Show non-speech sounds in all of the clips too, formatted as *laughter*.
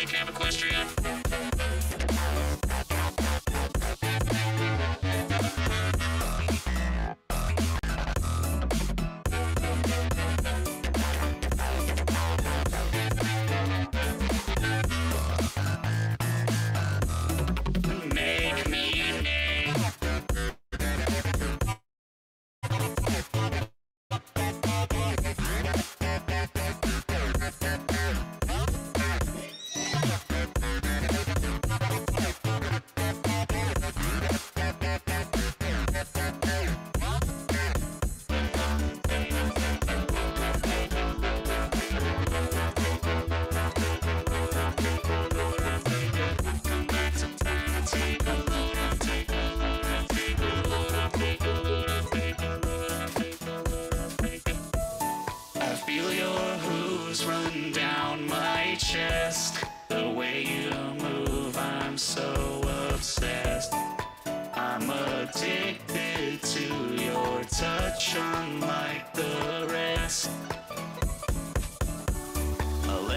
like Equestria.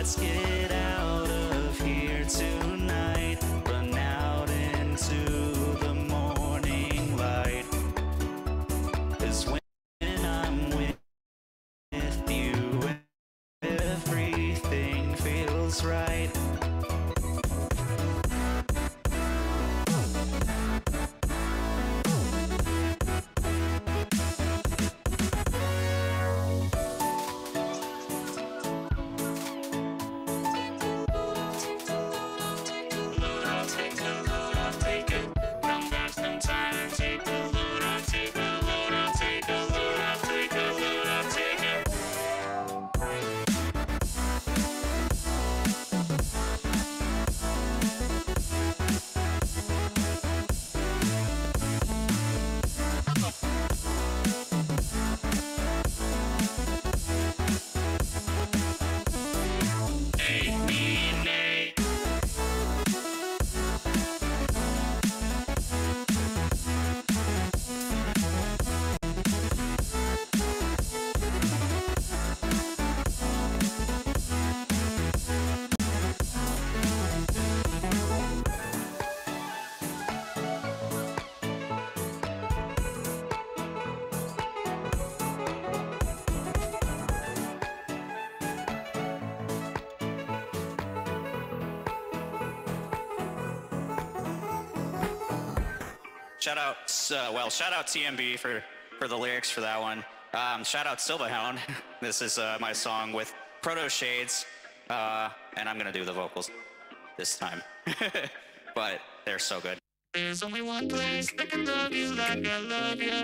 Let's get out Shout out, uh, well, shout out TMB for, for the lyrics for that one. Um, shout out Silverhound. *laughs* This is uh, my song with Proto Shades, uh, and I'm gonna do the vocals this time. *laughs* but they're so good. There's only one place that can love you like I love you.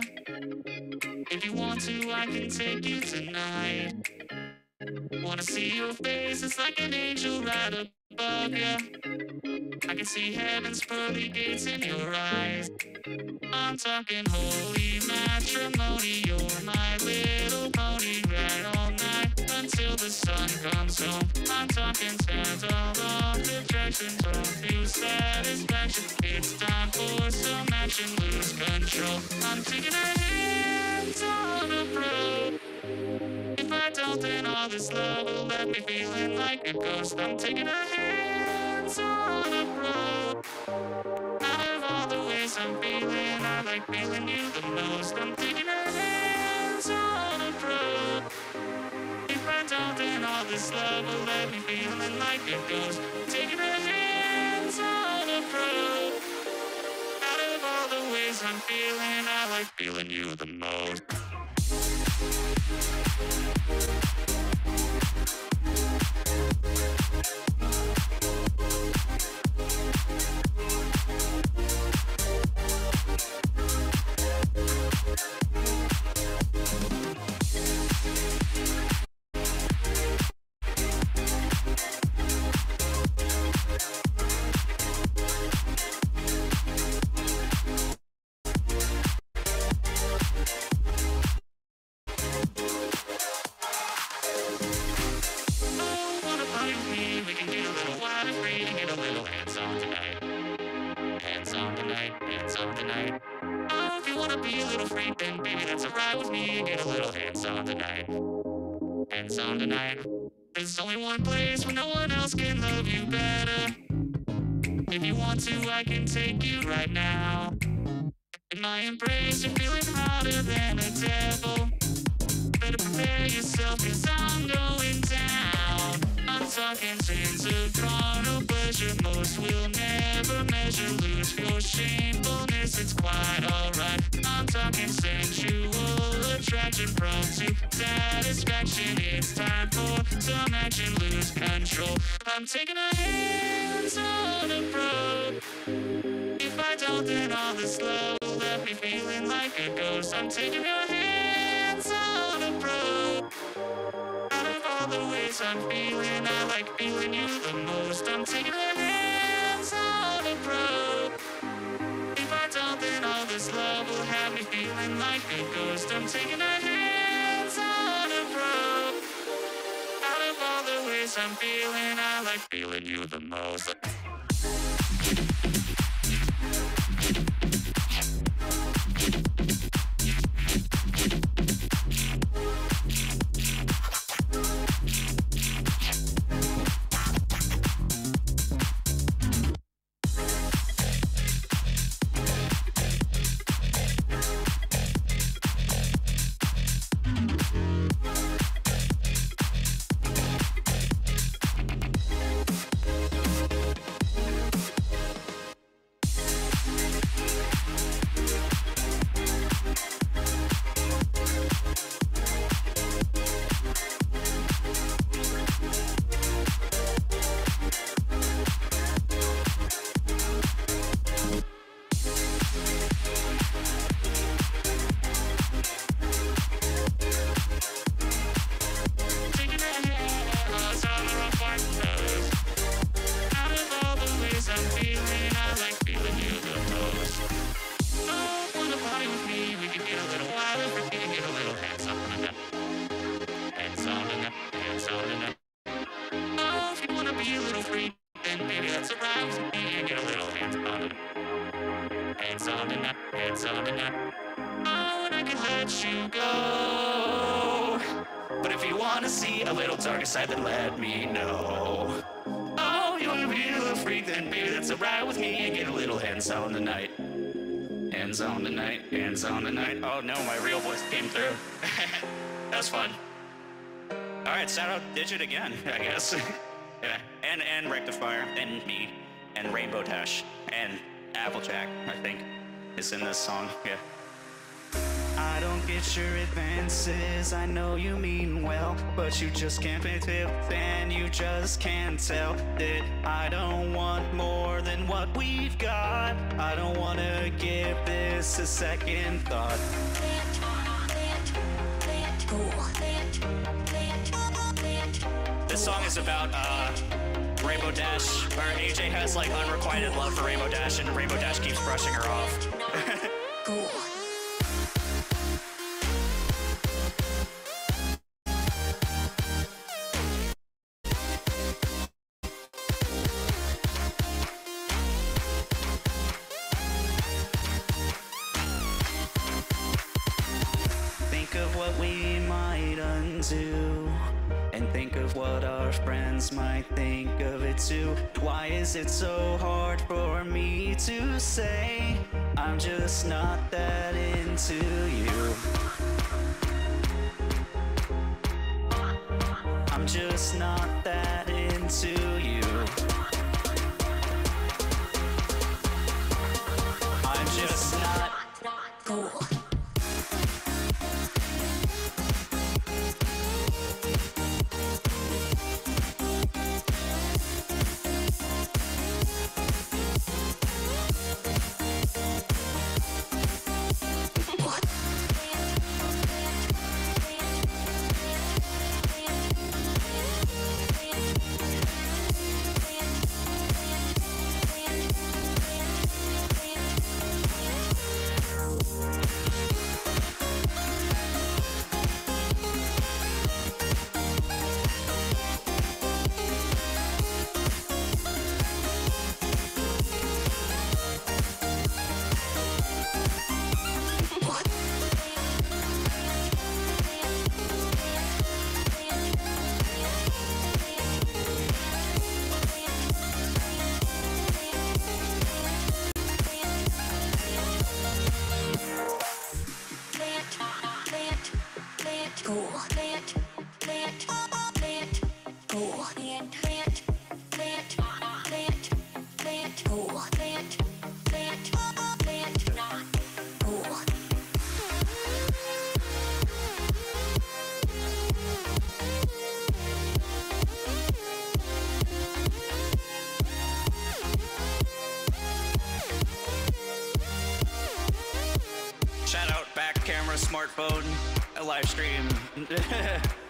If you want to, I can take you tonight. Wanna see your face? It's like an angel right you. I can see heaven's pearly gates in your eyes. I'm talking holy matrimony. You're my little pony, right all night until the sun comes home. I'm talking stand all attraction, total satisfaction. It's time for some action, lose control. I'm taking a hands on approach. If I then all this love will let me feeling like a ghost. I'm taking a hands-on approach. Out of all the ways I'm feeling, I like feeling you the most. I'm taking a hands-on approach. If I don't, all this love will let me feeling like a ghost. Taking a hands-on approach. Out of all the ways I'm feeling, I like feeling you the most. I'm talking sins of carnal pleasure. Most will never measure. Lose your shamefulness, it's quite alright. I'm talking sensual attraction, prone to satisfaction. It's time for some action, lose control. I'm taking a hands on approach. If I don't, then all this love left me feeling like a ghost. I'm taking your hands on approach. Out the ways I'm feeling, I like feeling you the most. I'm taking your hands on approach. If I don't, then all this love will have me feeling like a ghost. I'm taking your hands on approach. Out of all the ways I'm feeling, I like feeling you the most. Let you go. But if you wanna see a little darker side, then let me know. Oh, you wanna be a little freak, then baby, that's alright with me. And get a little hands on the night. Hands on the night, hands on the night. Oh no, my real voice came through. *laughs* that was fun. Alright, shout out Digit again, *laughs* I guess. *laughs* yeah. And and Rectifier, and me, and Rainbow Dash, and Applejack, I think, in this song. Yeah. I don't get your advances, I know you mean well, but you just can't pay tip and you just can't tell that I don't want more than what we've got. I don't wanna give this a second thought. This song is about uh, Rainbow Dash, or AJ has like unrequited love for Rainbow Dash, and Rainbow Dash keeps brushing her off. Think of what we might undo. And think of what our friends might think of it too. Why is it so hard for me to say? I'm just not that into you. I'm just not back camera, smartphone, a live stream. *laughs*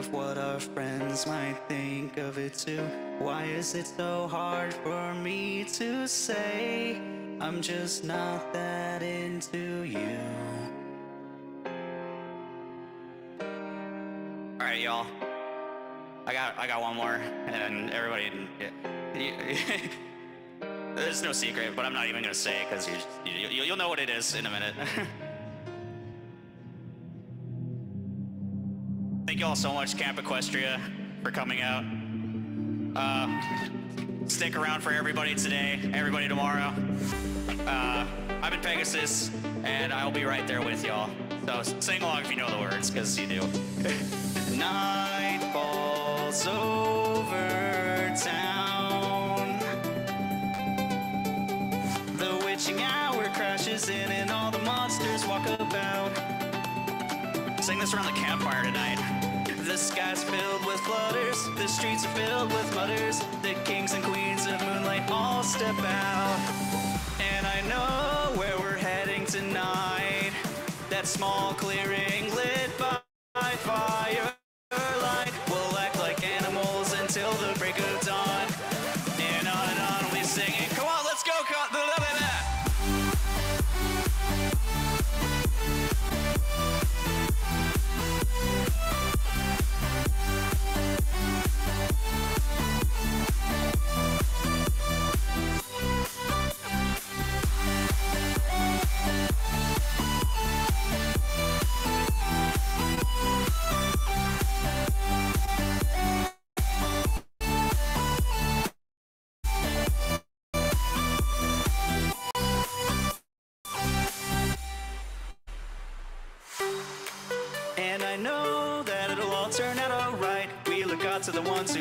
of what our friends might think of it too. Why is it so hard for me to say I'm just not that into you? All right, y'all. I got I got one more, and everybody. *laughs* There's no secret, but I'm not even gonna say it because you, you, you'll know what it is in a minute. *laughs* All so much, Camp Equestria, for coming out. Uh, stick around for everybody today, everybody tomorrow. Uh, I'm in Pegasus, and I'll be right there with y'all. So sing along if you know the words, because you do. *laughs* Night falls over town. The witching hour crashes in, and all the monsters walk about. Sing this around the campfire tonight. The sky's filled with flutters, the streets are filled with mutters. The kings and queens of moonlight all step out. And I know where we're heading tonight. That small clearing lit by firelight. We'll act like animals until the break of dawn. And on and on we singing. Come on, let's go.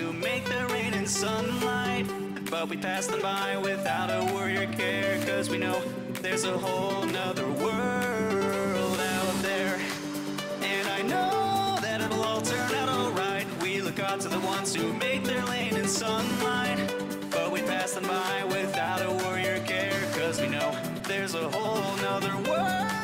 To make the rain and sunlight. But we pass them by without a worry or care. Cause we know there's a whole nother world out there. And I know that it'll all turn out alright. We look out to the ones who make their lane in sunlight. But we pass them by without a worry or care. Cause we know there's a whole nother world.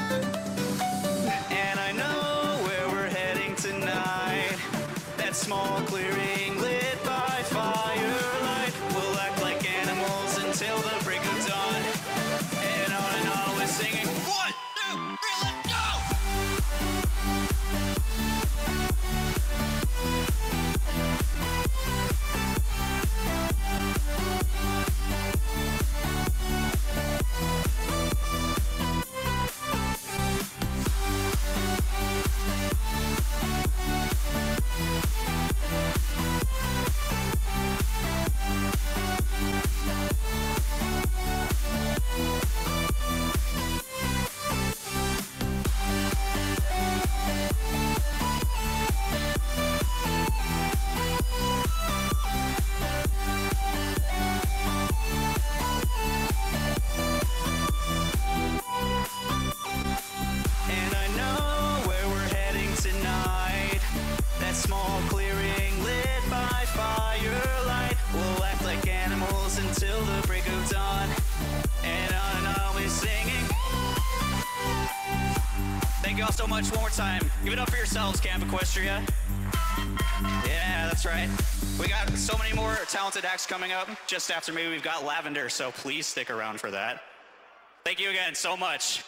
Time. Give it up for yourselves, Camp Equestria. Yeah, that's right. We got so many more talented acts coming up. Just after me, we've got Lavender, so please stick around for that. Thank you again so much.